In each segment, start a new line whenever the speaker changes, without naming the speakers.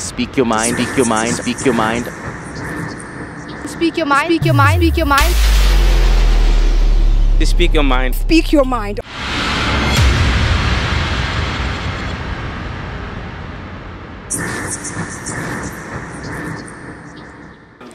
speak your mind, speak your mind, speak your mind.
Speak your mind. Speak your mind. Speak your mind.
Speak your mind.
Speak your mind.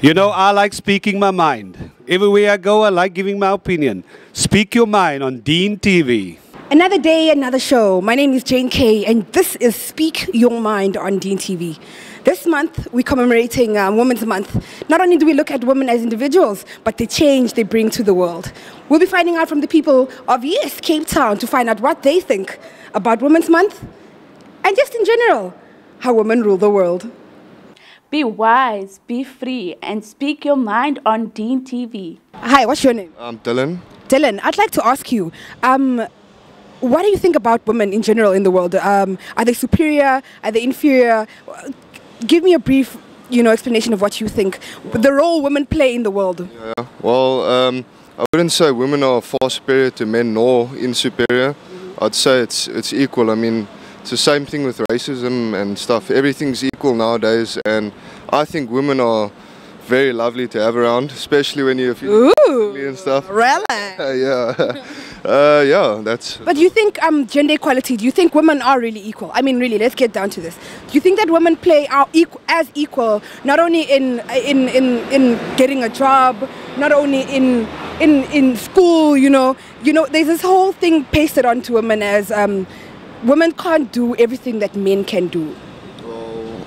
You know, I like speaking my mind. Everywhere I go, I like giving my opinion. Speak your mind on Deen TV.
Another day, another show. My name is Jane Kay, and this is Speak Your Mind on Deen TV. This month, we're commemorating uh, Women's Month. Not only do we look at women as individuals, but the change they bring to the world. We'll be finding out from the people of, yes, Cape Town to find out what they think about Women's Month and just in general, how women rule the world.
Be wise, be free, and speak your mind on Deen TV.
Hi, what's your name?
I'm Dylan.
Dylan, I'd like to ask you, um, what do you think about women in general in the world? Um, are they superior? Are they inferior? Give me a brief, you know, explanation of what you think the role women play in the world.
Yeah. Well, um, I wouldn't say women are far superior to men nor insuperior. I'd say it's it's equal. I mean, it's the same thing with racism and stuff. Everything's equal nowadays, and I think women are very lovely to have around, especially when you're feeling
Ooh,
and stuff.
really?
yeah. Uh, yeah, that's.
But do you think um, gender equality? Do you think women are really equal? I mean, really, let's get down to this. Do you think that women play are equal, as equal, not only in in in in getting a job, not only in in in school? You know, you know, there's this whole thing pasted onto women as um, women can't do everything that men can do.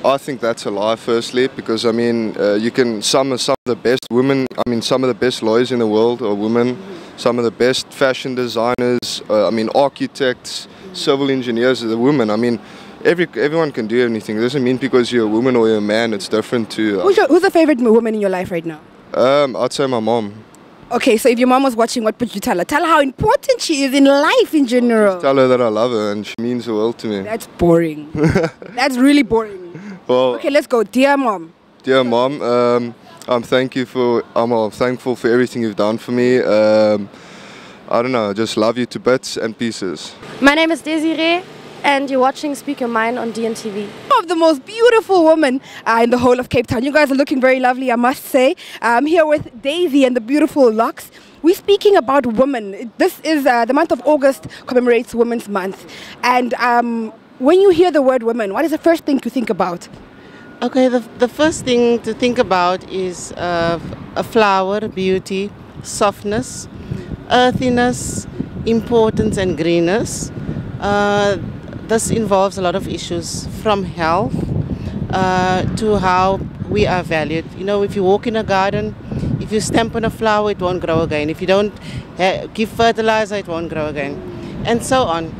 I think that's a lie. Firstly, because I mean, uh, you can some some of the best women. I mean, some of the best lawyers in the world are women. Some of the best fashion designers. Uh, I mean, architects, civil engineers the women. I mean, every everyone can do anything. It doesn't mean because you're a woman or you're a man. It's different to.
Who's, your, who's the favorite woman in your life right now?
Um, I'd say my mom.
Okay, so if your mom was watching, what would you tell her? Tell her how important she is in life in general.
Tell her that I love her and she means the world to me.
That's boring. That's really boring.
Well,
Okay, let's go. Dear mom.
Dear mom, um, I'm thank you for. I'm uh, thankful for everything you've done for me. Um, I don't know. I just love you to bits and pieces.
My name is Desiree, and you're watching Speak Your Mind on Deen TV.
Of the most beautiful woman uh, in the whole of Cape Town. You guys are looking very lovely, I must say. I'm here with Daisy and the beautiful locks. We're speaking about women. This is uh, the month of August commemorates Women's Month. And um, when you hear the word women, what is the first thing you think about?
Okay, the, the first thing to think about is uh, a flower, beauty, softness, earthiness, importance, and greenness. Uh, this involves a lot of issues from health uh, to how we are valued. You know, if you walk in a garden, if you stamp on a flower, it won't grow again. If you don't give fertilizer, it won't grow again, and so on.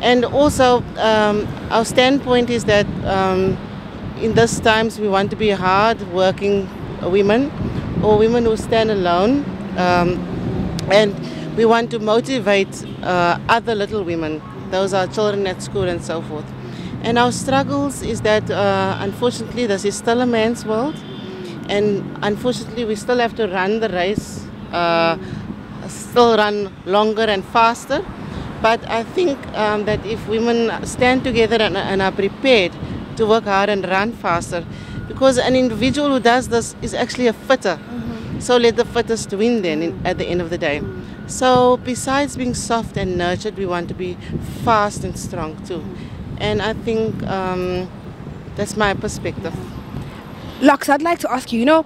And also, um, our standpoint is that um, in these times we want to be hard working women or women who stand alone. Um, and we want to motivate uh, other little women. Those are children at school and so forth. And our struggles is that uh, unfortunately this is still a man's world. And unfortunately we still have to run the race, uh, still run longer and faster. But I think um, that if women stand together and, and are prepared to work hard and run faster, because an individual who does this is actually a fitter. Mm-hmm. So let the fittest win then in, at the end of the day. Mm-hmm. So besides being soft and nurtured, we want to be fast and strong too. Mm-hmm. And I think um, that's my perspective.
Locks, I'd like to ask you, you know,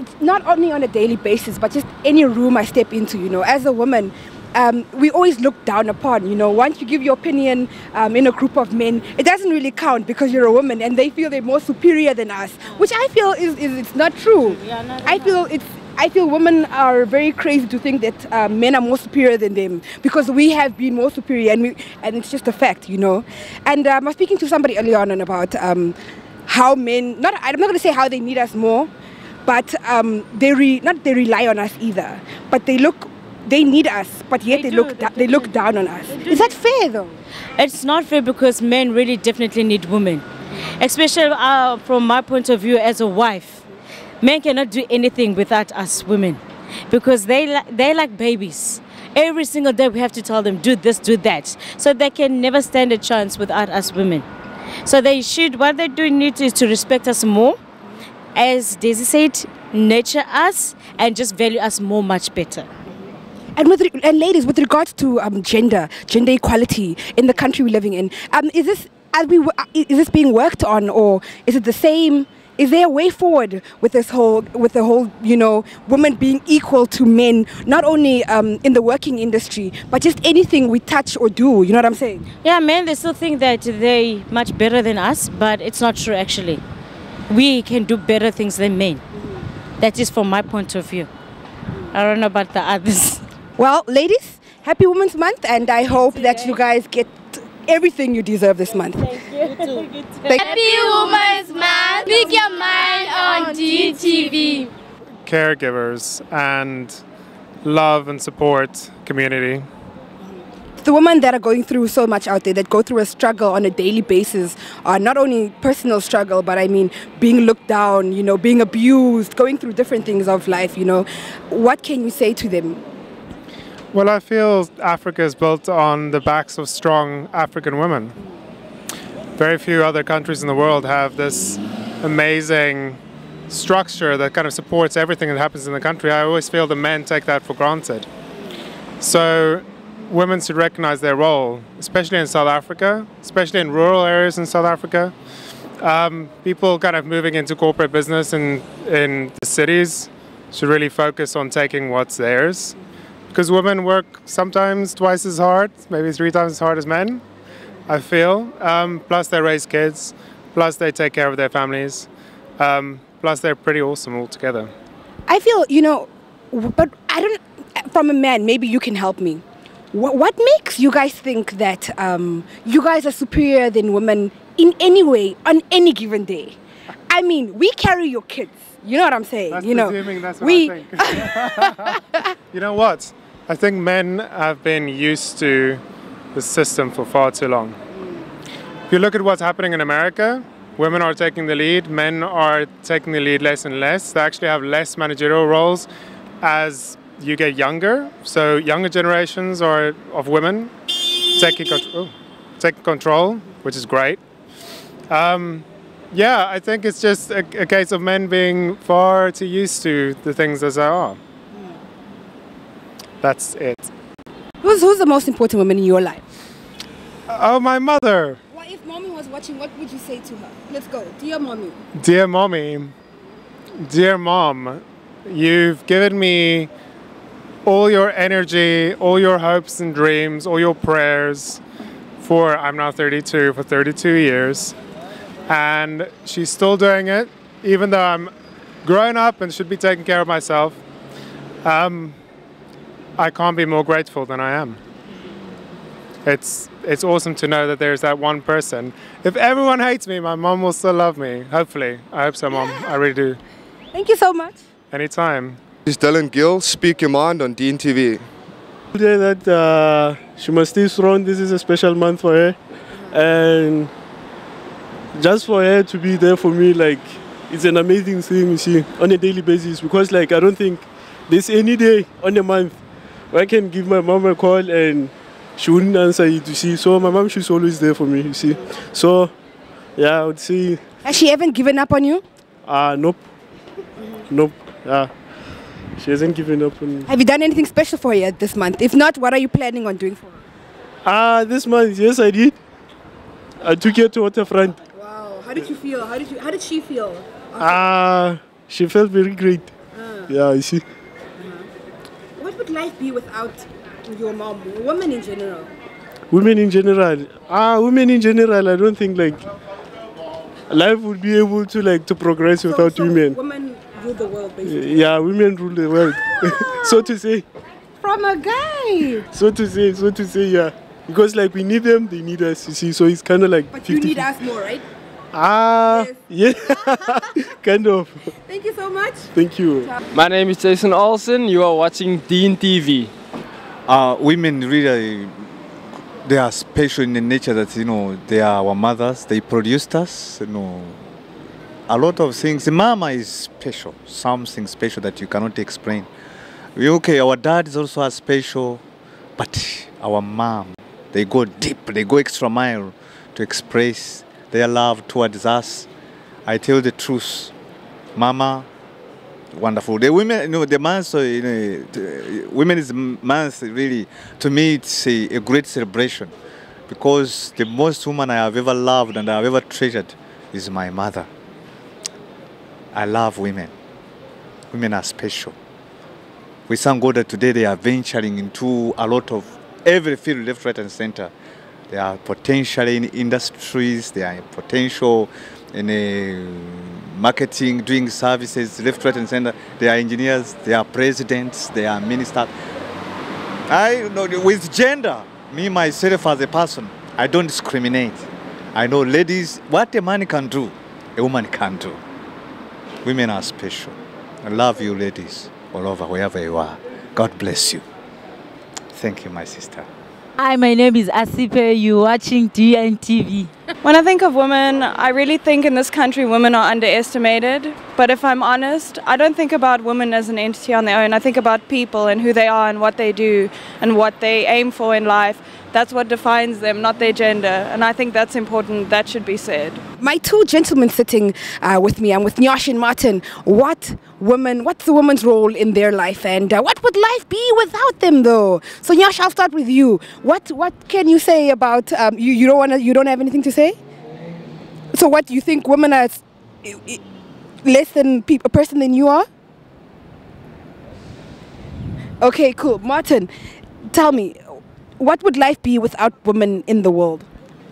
it's not only on a daily basis, but just any room I step into, you know, as a woman, um, we always look down upon, you know, once you give your opinion um, in a group of men, it doesn't really count because you're a woman and they feel they're more superior than us, which I feel is, is it's not true. I feel it's I feel women are very crazy to think that um, men are more superior than them because we have been more superior and, we, and it's just a fact, you know. And um, I was speaking to somebody earlier on about um, how men, not, I'm not going to say how they need us more, but um, they re, not they rely on us either, but they look, they need us, but yet they,
They
look,
do,
da-
they
they look down on us. Is that fair though?
It's not fair because men really definitely need women, especially uh, from my point of view as a wife. Men cannot do anything without us women because they li- they're like babies. Every single day we have to tell them do this, do that, so they can never stand a chance without us women. So they should, what they do need is to respect us more. As Daisy said, nurture us and just value us more, much better.
And with and ladies, with regards to um, gender, gender equality in the country we're living in, um, is this we, uh, is this being worked on, or is it the same? Is there a way forward with this whole with the whole you know women being equal to men, not only um, in the working industry, but just anything we touch or do? You know what I'm saying?
Yeah, men, they still think that they much better than us, but it's not true actually. We can do better things than men. That is from my point of view. I don't know about the others.
Well, ladies, happy Women's Month, and I hope that you guys get everything you deserve this month. Thank you.
Happy Women's Month. Speak your mind on DTV.
caregivers and love and support community.
the women that are going through so much out there that go through a struggle on a daily basis uh, not only personal struggle but i mean being looked down you know being abused going through different things of life you know what can you say to them
Well, I feel Africa is built on the backs of strong African women. Very few other countries in the world have this amazing structure that kind of supports everything that happens in the country. I always feel the men take that for granted. So, women should recognize their role, especially in South Africa, especially in rural areas in South Africa. Um, people kind of moving into corporate business in, in the cities should really focus on taking what's theirs because women work sometimes twice as hard, maybe three times as hard as men. I feel. Um, plus, they raise kids. Plus, they take care of their families. Um, plus, they're pretty awesome altogether.
i feel you know but i don't from a man maybe you can help me what, what makes you guys think that um, you guys are superior than women in any way on any given day i mean we carry your kids you know what i'm saying
That's
you know
presuming that's what
we
I think. you know what? I think men have been used to the system for far too long. If you look at what's happening in America, women are taking the lead, men are taking the lead less and less. They actually have less managerial roles as you get younger. So younger generations are of women taking control, taking control which is great. Um, yeah, I think it's just a, a case of men being far too used to the things as they are. That's it.
who's, who's the most important woman in your life
Oh, my mother.
Well, if mommy was watching, what would you say to her? Let's go. Dear mommy.
Dear mommy, dear mom, you've given me all your energy, all your hopes and dreams, all your prayers for, I'm now 32, for 32 years. And she's still doing it, even though I'm grown up and should be taking care of myself. Um, I can't be more grateful than I am. It's it's awesome to know that there's that one person. If everyone hates me, my mom will still love me. Hopefully, I hope so, mom. I really do.
Thank you so much.
Anytime.
This is Dylan Gill, Speak Your Mind on Deen TV.
Today that uh, she must stay strong. This is a special month for her, and just for her to be there for me, like it's an amazing thing you see on a daily basis. Because like I don't think there's any day on a month where I can give my mom a call and she wouldn't answer it. You see, so my mom she's always there for me. You see, so yeah, I would say
Has she ever given up on you?
uh nope, nope, yeah. She hasn't given up on me.
Have you done anything special for her this month? If not, what are you planning on doing for her?
Ah, this month, yes, I did. I took her to waterfront.
Wow. How did you feel? How did you? How did she feel?
Ah, she felt very great. Yeah, you see.
What would life be without your mom? Women in general.
Women in general. Ah, women in general. I don't think like life would be able to like to progress without women.
Women rule the world, basically.
Yeah, women rule the world. so to say,
From a guy.
so to say, so to say, yeah. Because like we need them, they need us. You see, so it's kind of like.
But you
50
need us more, right?
Ah, yeah, kind of.
Thank you so much.
Thank you.
My name is Jason Olsen. You are watching Deen TV.
Uh, women really, they are special in the nature that, you know, they are our mothers. They produced us, you know. A lot of things. Mama is special, something special that you cannot explain. We okay, our dad is also as special, but our mom, they go deep, they go extra mile to express their love towards us. I tell the truth. Mama, wonderful. The women, you know, the month, so, you know, Women's Month, really, to me, it's a, a great celebration because the most woman I have ever loved and I have ever treasured is my mother. I love women. Women are special. We thank God that today they are venturing into a lot of every field, left, right, and center. They are potentially in industries, they are potential in uh, marketing, doing services, left, right, and center. They are engineers, they are presidents, they are ministers. I know with gender, me myself as a person, I don't discriminate. I know ladies, what a man can do, a woman can do. Women are special. I love you ladies all over wherever you are. God bless you. Thank you, my sister.
Hi, my name is Asipe. You're watching Deen TV.
When I think of women, I really think in this country women are underestimated. But if I'm honest, I don't think about women as an entity on their own. I think about people and who they are and what they do and what they aim for in life. That's what defines them, not their gender. And I think that's important. That should be said.
My two gentlemen sitting uh, with me, I'm with Nyash and Martin. What woman, what's the woman's role in their life and uh, what would life be without them though? So Nyash, I'll start with you. What what can you say about, um, you, you don't want to, you don't have anything to say? So what, do you think women are s- i- i- less than pe- a person than you are? Okay, cool. Martin, tell me, what would life be without women in the world?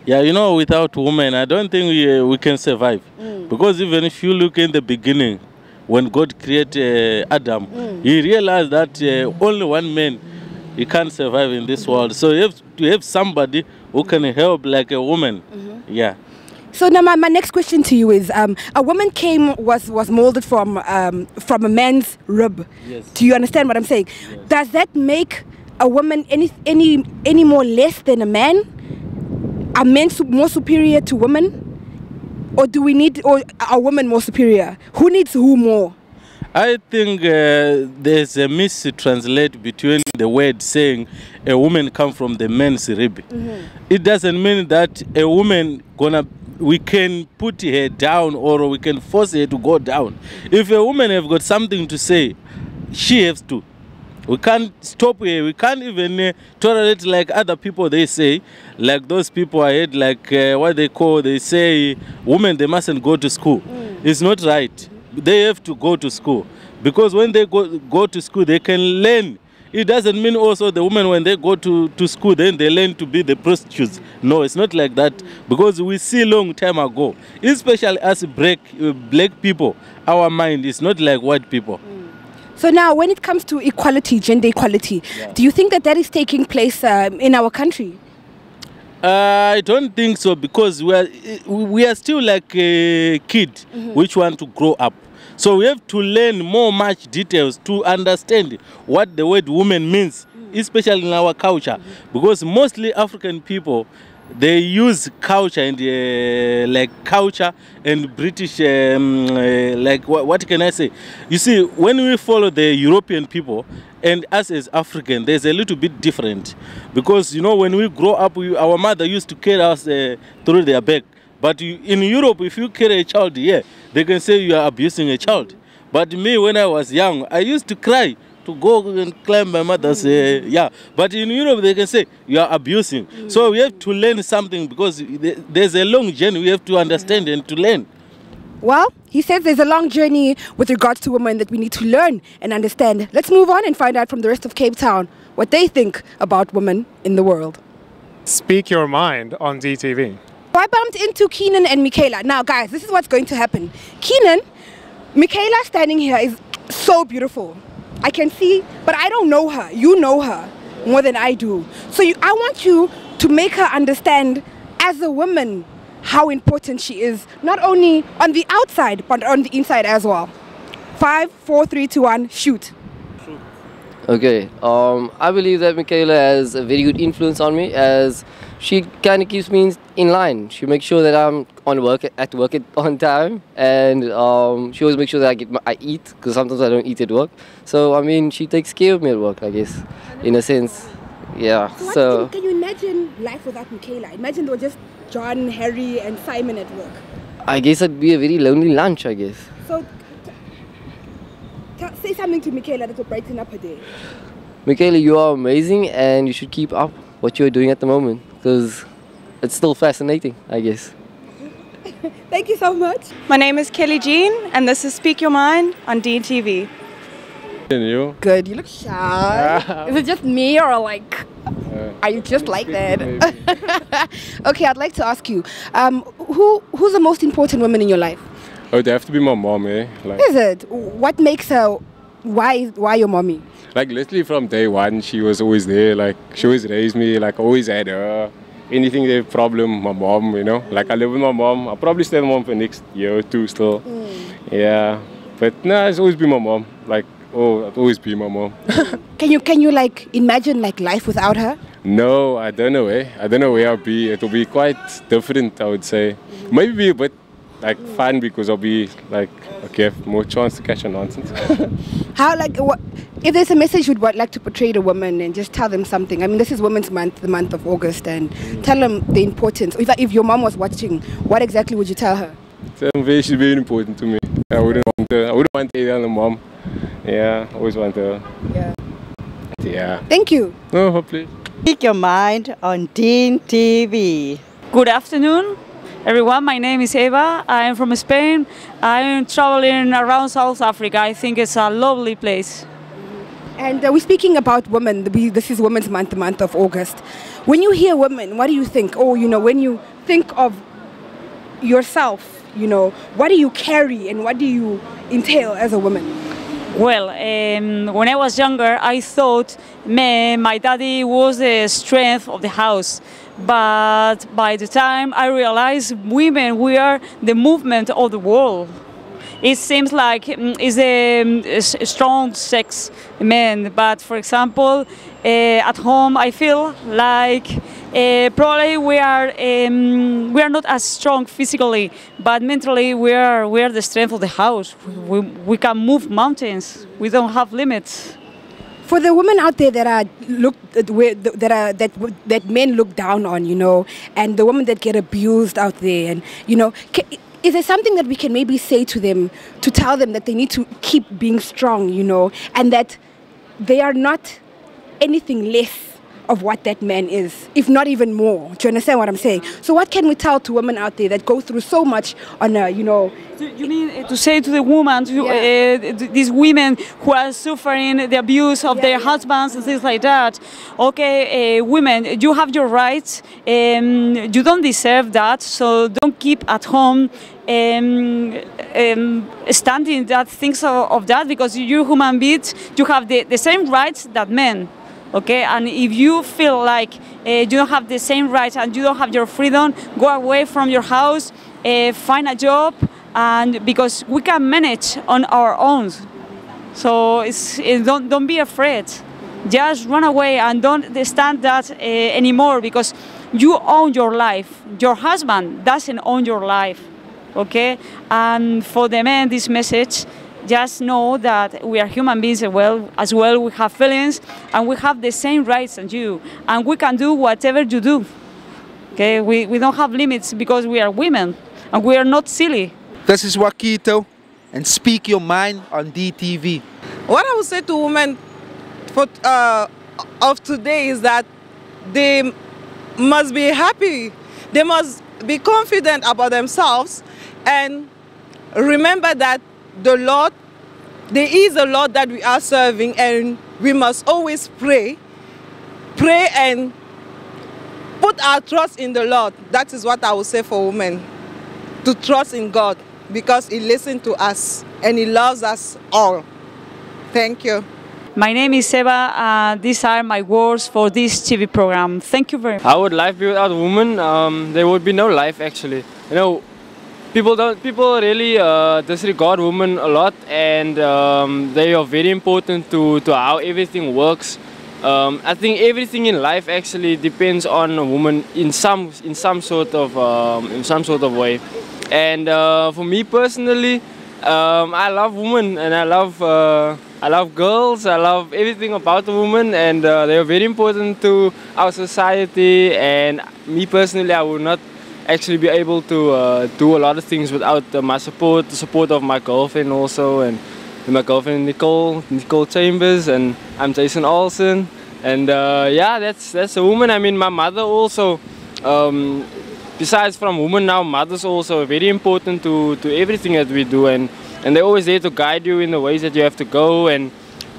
Yeah, you know, without women, I don't think we, uh, we can survive. Because even if you look in the beginning, when God created uh, Adam, he realized that uh, only one man he can't survive in this world. So you have to have somebody who can help, like a woman. Yeah.
So now my, my next question to you is: um, A woman came was was molded from um, from a man's rib.
Yes.
Do you understand what I'm saying? Does that make a woman any any any more less than a man? Are men su- more superior to women, or do we need or are women more superior? Who needs who more?
I think uh, there's a mistranslate between the word saying a woman come from the man's rib. Mm -hmm. It doesn't mean that a woman gonna we can put her down or we can force her to go down. If a woman have got something to say, she has to. We can't stop here. We can't even uh, tolerate like other people they say, like those people I heard like uh, what they call they say women they mustn't go to school. Mm. It's not right. They have to go to school because when they go go to school they can learn. It doesn't mean also the women when they go to, to school then they learn to be the prostitutes. No, it's not like that because we see long time ago, especially as black uh, black people, our mind is not like white people.
So now, when it comes to equality, gender equality, yeah. do you think that that is taking place um, in our country?
Uh, I don't think so because we are we are still like a kid mm -hmm. which want to grow up. So we have to learn more much details to understand what the word woman means, mm -hmm. especially in our culture, Mm -hmm. because mostly African people they use culture and uh, like culture and British um, uh, like what, what can I say? You see, when we follow the European people and us as African, there's a little bit different because you know when we grow up, we, our mother used to carry us uh, through their back. But you, in Europe, if you carry a child here, they can say you are abusing a child. But me, when I was young, I used to cry to go and climb my mother's, uh, yeah. But in Europe, they can say you are abusing. So we have to learn something because there- there's a long journey we have to understand and to learn.
Well, he says there's a long journey with regards to women that we need to learn and understand. Let's move on and find out from the rest of Cape Town what they think about women in the world.
Speak your mind on DTV.
I bumped into Keenan and Michaela. Now, guys, this is what's going to happen. Keenan, Michaela standing here is so beautiful. I can see, but I don't know her. You know her more than I do. So you, I want you to make her understand, as a woman, how important she is, not only on the outside, but on the inside as well. Five, four, three, two, one, shoot.
Okay, um, I believe that Michaela has a very good influence on me as she kind of keeps me in, in line. She makes sure that I'm on work at work at, on time, and um, she always makes sure that I get my, I eat because sometimes I don't eat at work. So I mean, she takes care of me at work, I guess, in a sense. Yeah.
What,
So
can, can you imagine life without Michaela? Imagine there were just John, Harry, and Simon at work.
I guess it'd be a very lonely lunch. I guess.
So, say something to Michaela that will brighten up her day.
Michaela, you are amazing, and you should keep up what you're doing at the moment because it's still fascinating. I guess.
Thank you so much.
My name is Kelly Jean, and this is Speak Your Mind on DTV.
And you?
Good. You look shy. Is it just me or like? Are you just like that? okay, I'd like to ask you, um, who who's the most important woman in your life?
Oh, it'd have to be my mom, eh? Like,
Is it? What makes her? Why why your mommy?
Like literally from day one, she was always there. Like, she always raised me. Like, always had her. Anything they problem, my mom, you know. Like, I live with my mom. I'll probably stay with my mom for next year or two still. Yeah. But no, it's always been my mom. Like, oh, it'll always be my mom.
Can you can you like imagine like life without her?
No, I don't know, eh? I don't know where I'll be. It'll be quite different, I would say. Maybe be a bit like fun because I'll be like, okay, have more chance to catch a nonsense.
How like what? If there's a message you'd wa- like to portray to women and just tell them something. I mean, this is Women's Month, the month of August, and mm. tell them the importance. If if your mom was watching, what exactly would you tell her?
so she's very important to me. I wouldn't want to, I wouldn't want to any other mom. Yeah, I always want to.
Yeah.
Yeah.
Thank you.
No, hopefully.
Speak your mind on Deen TV.
Good afternoon, everyone. My name is Eva. I am from Spain. I am traveling around South Africa. I think it's a lovely place.
And uh, we're speaking about women. This is Women's Month, the month of August. When you hear women, what do you think? Oh, you know, when you think of yourself, you know, what do you carry and what do you entail as a woman?
Well, um, when I was younger, I thought me, my daddy was the strength of the house. But by the time I realized women, we are the movement of the world. It seems like mm, it's a, mm, strong sex men, but for example, uh, at home I feel like uh, probably we are um, we are not as strong physically, but mentally we are we are the strength of the house. We, we can move mountains. We don't have limits.
For the women out there that are look that are that that men look down on, you know, and the women that get abused out there, and you know, ca- is there something that we can maybe say to them to tell them that they need to keep being strong, you know, and that they are not anything less of what that man is, if not even more. Do you understand what I'm saying? So, what can we tell to women out there that go through so much on a, you know,
You mean uh, to say to the woman, to, uh, th- these women who are suffering the abuse of their husbands and things like that? Okay, uh, women, you have your rights. Um, you don't deserve that, so don't keep at home. Um, um, standing that things of, of that because you're human beings you have the, the same rights that men okay? And if you feel like uh, you don't have the same rights and you don't have your freedom go away from your house uh, find a job and because we can manage on our own. So it don't, don't be afraid. Just run away and don't stand that uh, anymore because you own your life. Your husband doesn't own your life okay? And for the men this message just know that we are human beings as well as well we have feelings and we have the same rights as you and we can do whatever you do okay we, we don't have limits because we are women and we are not silly
This is Wakito and Speak Your Mind on DTV.
What I would say to women for, uh, of today is that they must be happy. They must be confident about themselves and remember that the Lord, there is a Lord that we are serving and we must always pray. Pray and put our trust in the Lord. That is what I would say for women. To trust in God because He listens to us and He loves us all. Thank you.
my name is Seba and these are my words for this tv program thank you very much
How would life be without women? Um, there would be no life actually. You know, people don't people really uh, disregard women a lot, and um, they are very important to to how everything works. Um, I think everything in life actually depends on a woman in some in some sort of um, in some sort of way. And uh, for me personally, um, I love women and I love uh, I love girls. I love everything about the woman, and uh, they are very important to our society. And me personally, I would not actually be able to uh, do a lot of things without uh, my support, the support of my girlfriend also, and my girlfriend Nicole, Nicole Chambers, and I'm Jason Olsen. And uh, yeah, that's that's a woman. I mean, my mother also. Um, besides from women now, mothers also are very important to, to everything that we do, and and they're always there to guide you in the ways that you have to go. And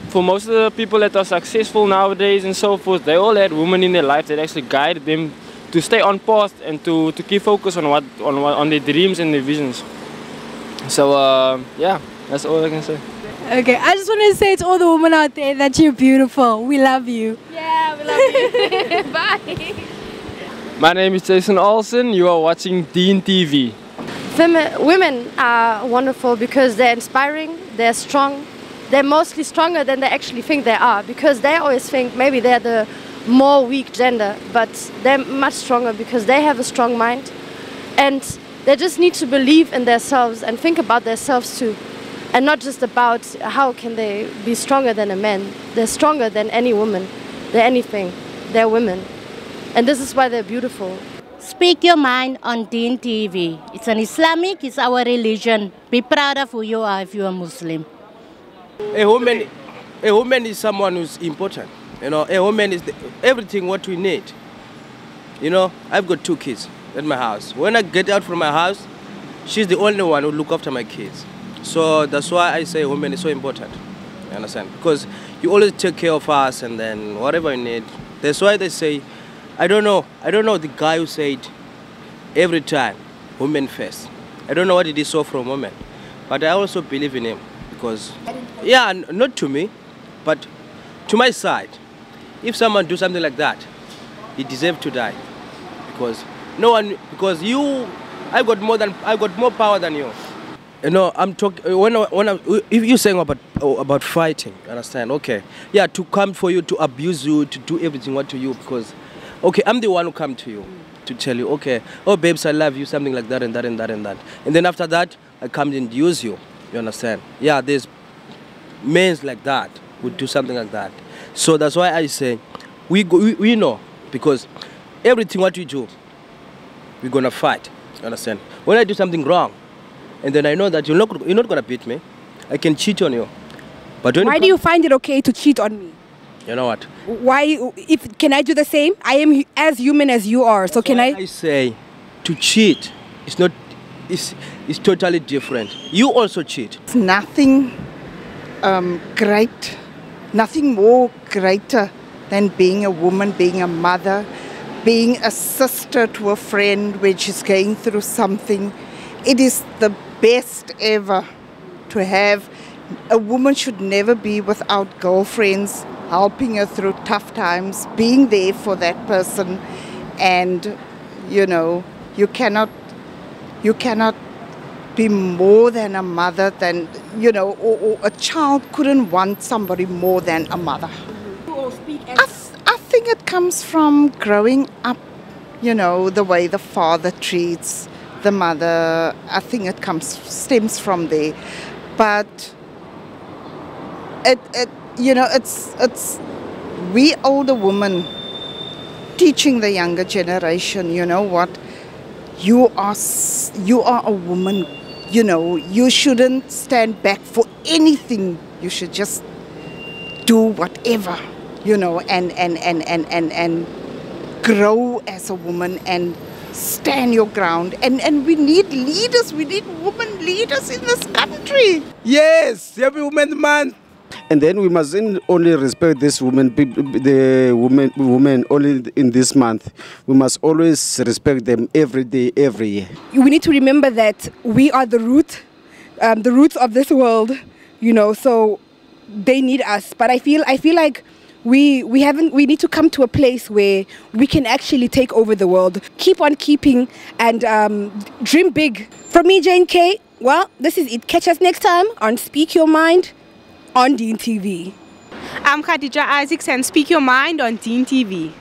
for most of the people that are successful nowadays and so forth, they all had women in their life that actually guided them to stay on path and to, to keep focus on what on what on their dreams and their visions. So uh, yeah, that's all I can say.
Okay, I just want to say to all the women out there that you're beautiful. We love you.
Yeah, we love you. Bye.
My name is Jason Olsen. You are watching Deen TV.
Femi- women are wonderful because they're inspiring, they're strong, they're mostly stronger than they actually think they are because they always think maybe they're the more weak gender, but they're much stronger because they have a strong mind and they just need to believe in themselves and think about themselves too and not just about how can they be stronger than a man. They're stronger than any woman. They're anything. They're women. And this is why they're beautiful.
Speak your mind on Deen TV. It's an Islamic, it's our religion. Be proud of who you are if you are Muslim.
A woman, a woman is someone who's important. You know, a woman is the, everything what we need. You know, I've got two kids at my house. When I get out from my house, she's the only one who look after my kids. So that's why I say women is so important. You understand? Because you always take care of us and then whatever you need. That's why they say, I don't know, I don't know the guy who said every time, women first. I don't know what is so from women. But I also believe in him because, yeah, not to me, but to my side. If someone do something like that, he deserves to die. Because no one, because you, I got more than, I got more power than you. You know, I'm talking uh, when I, when I, uh, if you're saying about oh, about fighting, understand? Okay, yeah, to come for you, to abuse you, to do everything what to you because, okay, I'm the one who come to you to tell you, okay, oh babes, I love you, something like that and that and that and that, and then after that, I come and use you. You understand? Yeah, there's men like that would do something like that. So that's why I say, we go, we, we know because everything what we do, we're gonna fight. You understand? When I do something wrong, and then I know that you're not you're not gonna beat me, I can cheat on you. But when
Why
you
do you find it okay to cheat on me?
you know what?
Why? If can I do the same? I am as human as you are. So can I?
I say to cheat is not is it's totally different. You also cheat.
It's nothing um, great, nothing more greater than being a woman, being a mother, being a sister to a friend when she's going through something. It is the best ever to have. A woman should never be without girlfriends helping her through tough times, being there for that person, and you know, you cannot, you cannot be more than a mother than you know or, or a child couldn't want somebody more than a mother. I, th- I think it comes from growing up you know the way the father treats the mother. I think it comes stems from there. But it, it you know it's it's we older women teaching the younger generation you know what? You are you are a woman you know you shouldn't stand back for anything. You should just do whatever you know and and and and and, and grow as a woman and stand your ground. And and we need leaders. We need women leaders in this country.
Yes, every woman man.
And then we mustn't only respect this woman, the women, women only in this month. We must always respect them every day, every year.
we need to remember that we are the root, um, the roots of this world, you know. So they need us. But I feel, I feel like we we haven't. We need to come to a place where we can actually take over the world. Keep on keeping and um, dream big. From me, Jane K. Well, this is it. Catch us next time on Speak Your Mind on Deen TV.
I'm Khadija Isaacs and Speak Your Mind on Deen TV.